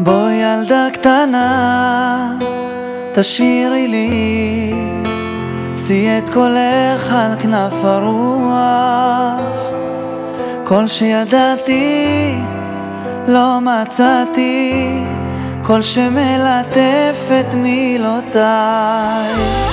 בואי ילדה קטנה, תשאירי לי, שאי את קולך על כנף הרוח. כל שידעתי לא מצאתי, כל שמלטף את מילותיי.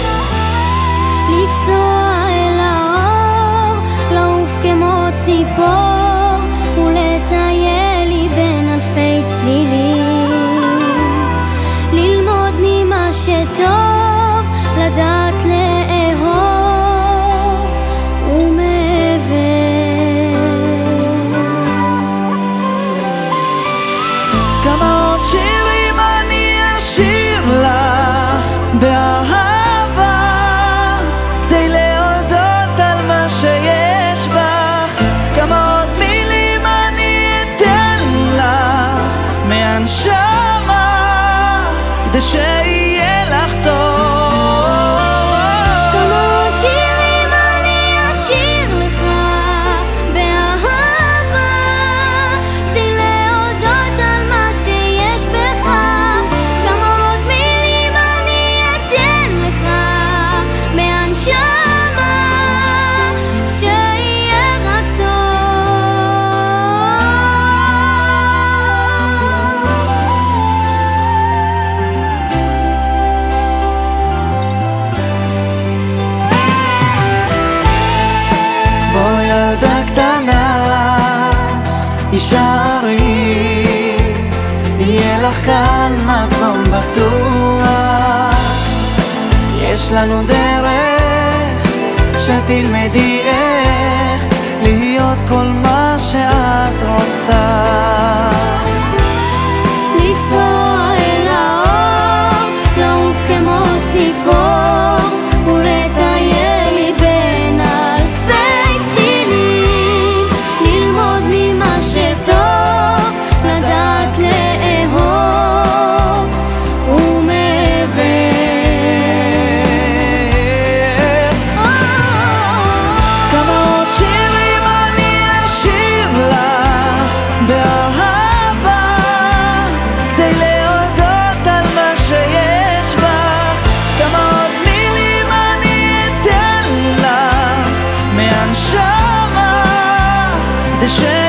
什么？你的选。תישארי, יהיה לך כאן מקום בטוח. יש לנו דרך שתלמדי איך להיות כל מה שאת רוצה. 的旋律。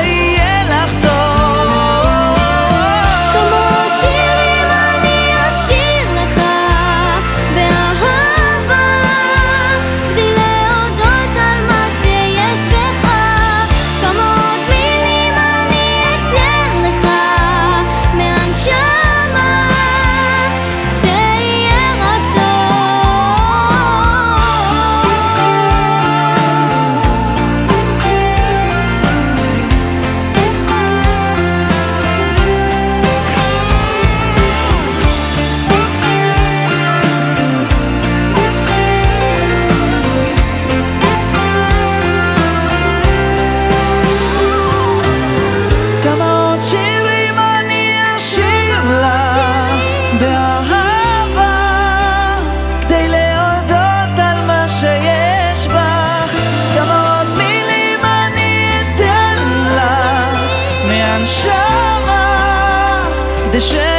the show